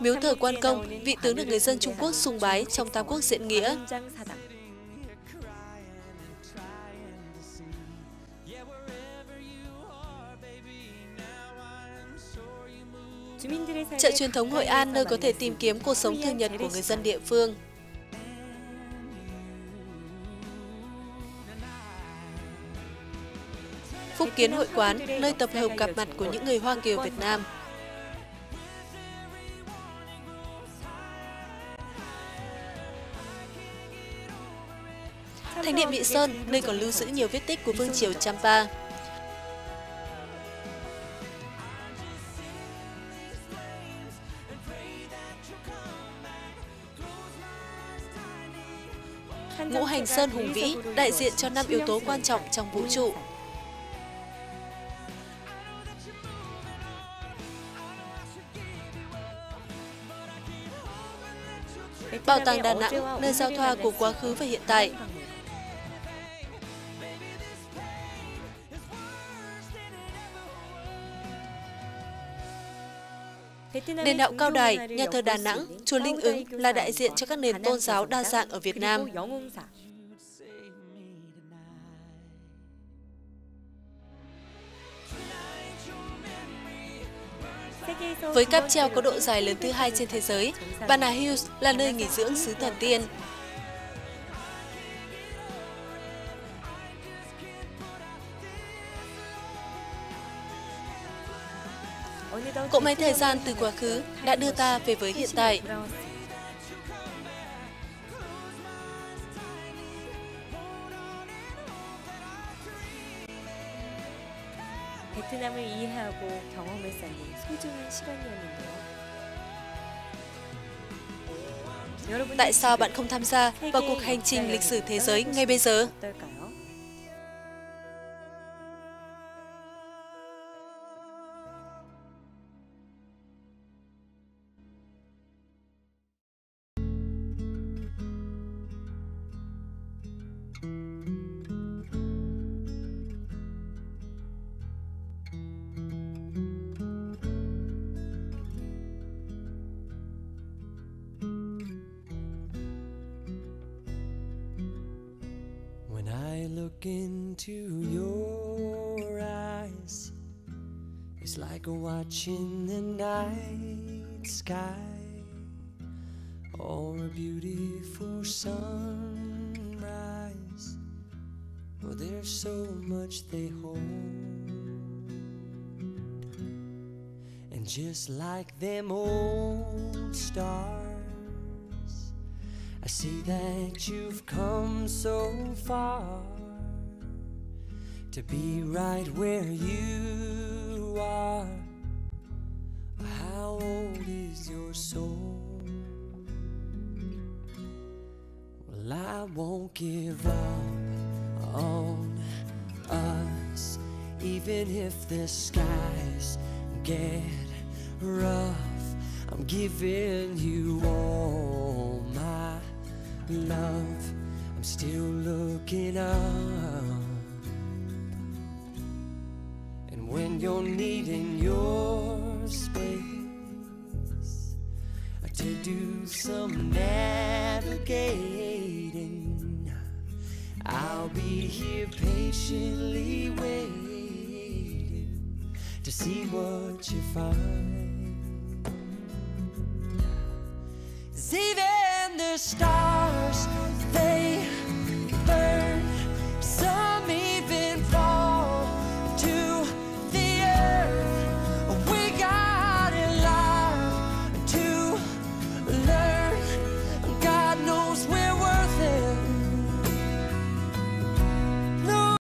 Miếu thờ quan công, vị tướng được người dân Trung Quốc sùng bái trong Tam Quốc diễn nghĩa. Chợ truyền thống Hội An nơi có thể tìm kiếm cuộc sống thường nhật của người dân địa phương. Phúc Kiến Hội Quán, nơi tập hợp gặp mặt của những người Hoa Kiều Việt Nam. Thánh điện Mỹ Sơn, nơi còn lưu giữ nhiều vết tích của Vương triều Champa. Ngũ Hành Sơn hùng vĩ, đại diện cho năm yếu tố quan trọng trong vũ trụ. Bảo tàng Đà Nẵng, nơi giao thoa của quá khứ và hiện tại. Đền đạo Cao Đài, nhà thờ Đà Nẵng, chùa Linh Ứng là đại diện cho các nền tôn giáo đa dạng ở Việt Nam. Với cáp treo có độ dài lớn thứ hai trên thế giới, Hills là nơi nghỉ dưỡng xứ thần tiên. Cỗ máy thời gian từ quá khứ đã đưa ta về với hiện tại. 베트남을 이해하고 경험을 쌓는 소중한 시간이었는데요. Tại sao bạn không tham gia vào cuộc hành trình lịch sử thế giới ngay bây giờ? Look into your eyes, it's like watching the night sky or a beautiful sunrise. Well, there's so much they hold, and just like them old stars. I see that you've come so far to be right where you are. How old is your soul? Well, I won't give up on us, even if the skies get rough. I'm giving you all my love. I'm still looking up. And when you're needing your space I to do some navigating, I'll be here patiently waiting to see what you find. even the stars